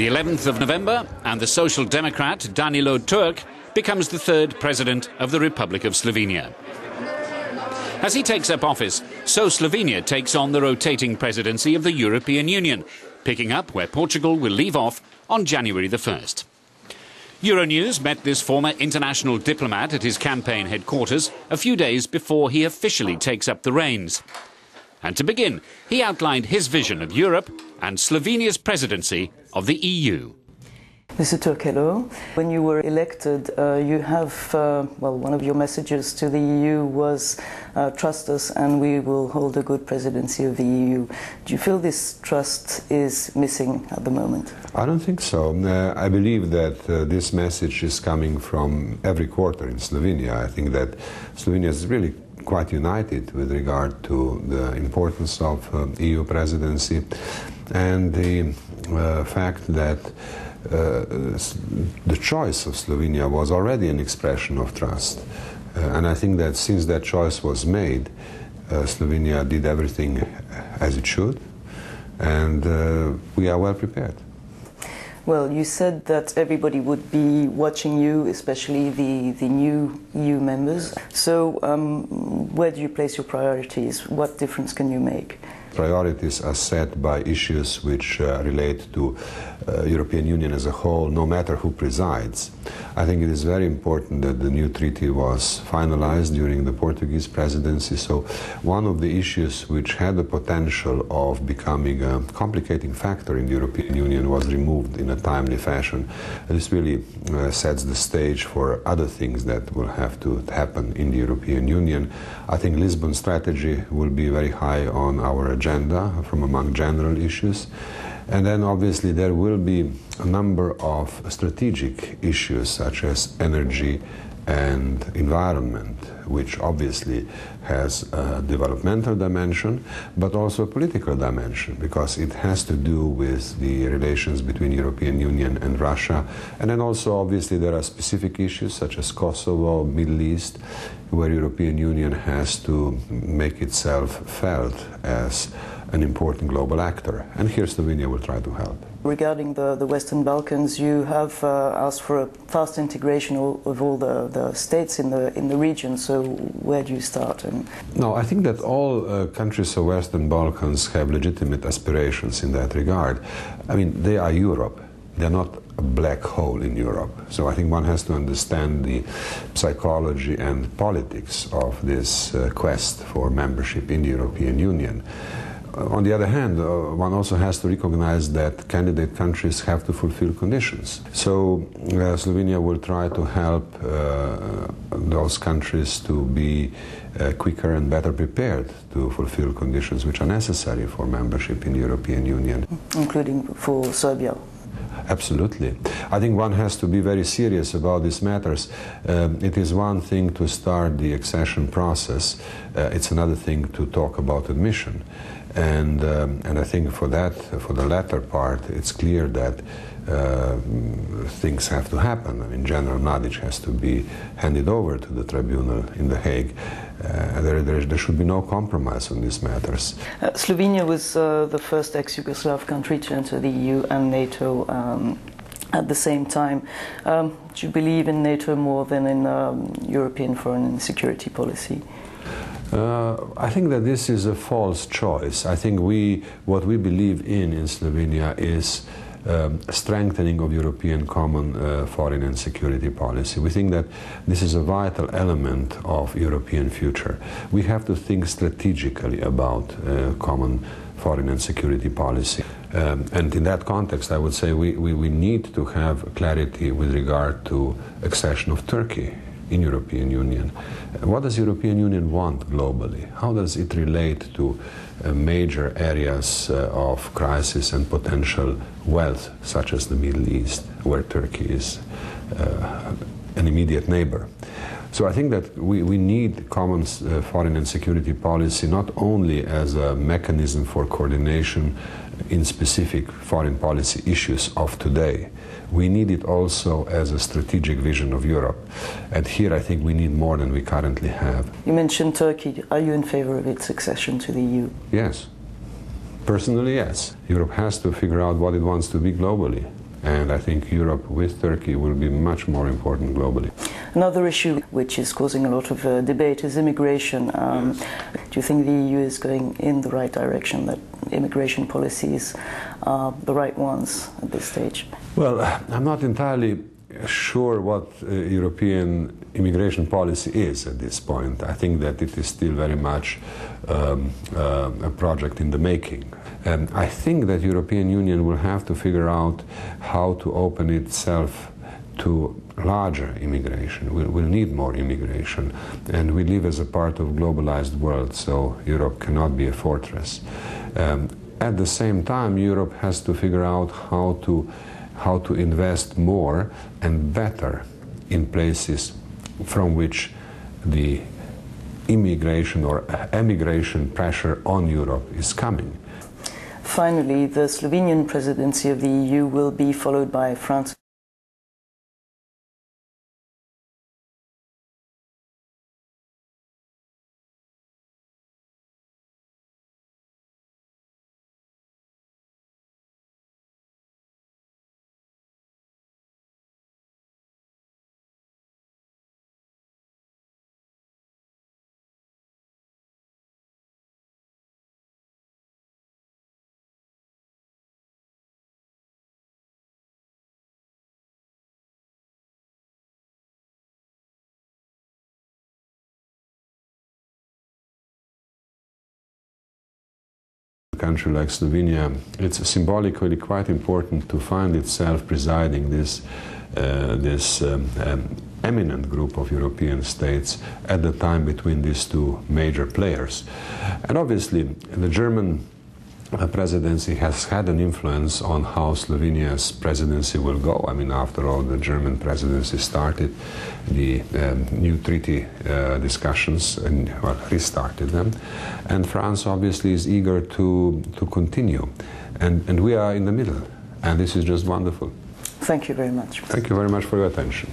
The 11th of November, and the Social Democrat Danilo Turk becomes the third president of the Republic of Slovenia. As he takes up office, so Slovenia takes on the rotating presidency of the European Union, picking up where Portugal will leave off on January the 1st. Euronews met this former international diplomat at his campaign headquarters a few days before he officially takes up the reins. And to begin, he outlined his vision of Europe and Slovenia's presidency of the EU. Mr. Turk, hello. When you were elected, uh, you have, uh, well, one of your messages to the EU was uh, trust us and we will hold a good presidency of the EU. Do you feel this trust is missing at the moment? I don't think so. Uh, I believe that uh, this message is coming from every quarter in Slovenia. I think that Slovenia is really quite united with regard to the importance of uh, EU presidency and the fact that uh, the choice of Slovenia was already an expression of trust. Uh, and I think that since that choice was made, uh, Slovenia did everything as it should, and we are well prepared. Well, you said that everybody would be watching you, especially the, the new EU members. So, um, where do you place your priorities? What difference can you make? Priorities are set by issues which uh, relate to uh, European Union as a whole, no matter who presides. I think it is very important that the new treaty was finalized during the Portuguese presidency. So one of the issues which had the potential of becoming a complicating factor in the European Union was removed in a timely fashion. This really uh, sets the stage for other things that will have to happen in the European Union. I think Lisbon strategy will be very high on our agenda from among general issues. And then obviously there will be a number of strategic issues such as energy and environment, which obviously has a developmental dimension, but also a political dimension, because it has to do with the relations between European Union and Russia. And then also obviously there are specific issues such as Kosovo, Middle East, where European Union has to make itself felt as an important global actor. And here Slovenia will try to help. Regarding the, the Western Balkans, you have uh, asked for a fast integration of all the, the states in the, in the region. So where do you start? And no, I think that all uh, countries of Western Balkans have legitimate aspirations in that regard. I mean, they are Europe. They're not a black hole in Europe. So I think one has to understand the psychology and politics of this uh, quest for membership in the European Union. Uh, on the other hand, uh, one also has to recognize that candidate countries have to fulfill conditions. So uh, Slovenia will try to help uh, those countries to be uh, quicker and better prepared to fulfill conditions which are necessary for membership in the European Union. Including for Serbia. Absolutely. I think one has to be very serious about these matters. Um, it is one thing to start the accession process, uh, it's another thing to talk about admission. And, um, and I think for that, for the latter part, it's clear that uh, things have to happen. I mean, General Mladić has to be handed over to the tribunal in The Hague. Uh, there, there, there, should be no compromise on these matters. Uh, Slovenia was uh, the first ex Yugoslav country to enter the EU and NATO. Um, at the same time, um, do you believe in NATO more than in um, European foreign and security policy? Uh, I think that this is a false choice. I think we, what we believe in in Slovenia is um, strengthening of European common uh, foreign and security policy. We think that this is a vital element of European future. We have to think strategically about uh, common foreign and security policy. Um, and in that context, I would say we, we, we need to have clarity with regard to accession of Turkey in European Union. What does European Union want globally? How does it relate to uh, major areas uh, of crisis and potential wealth, such as the Middle East, where Turkey is uh, an immediate neighbor? So I think that we, we need common uh, foreign and security policy not only as a mechanism for coordination in specific foreign policy issues of today, we need it also as a strategic vision of Europe. And here I think we need more than we currently have. You mentioned Turkey. Are you in favor of its accession to the EU? Yes. Personally, yes. Europe has to figure out what it wants to be globally. and I think Europe with Turkey will be much more important globally. Another issue which is causing a lot of uh, debate is immigration. Um, do you think the EU is going in the right direction, that immigration policies are the right ones at this stage? Well, I'm not entirely sure what uh, European immigration policy is at this point. I think that it is still very much um, uh, a project in the making. And I think that European Union will have to figure out how to open itself to larger immigration. We'll, we'll, need more immigration. And we live as a part of globalized world, so Europe cannot be a fortress. Um, at the same time, Europe has to figure out how to how to invest more and better in places from which the immigration or emigration pressure on Europe is coming. Finally, the Slovenian presidency of the EU will be followed by France. Country like Slovenia, it's symbolically quite important to find itself presiding this, uh, this um, um, eminent group of European states at the time between these two major players. And obviously, the German presidency has had an influence on how Slovenia's presidency will go. I mean, after all, the German presidency started the um, new treaty uh, discussions and well, restarted them, and France obviously is eager to to continue, and and we are in the middle, and this is just wonderful. Thank you very much. Thank you very much for your attention.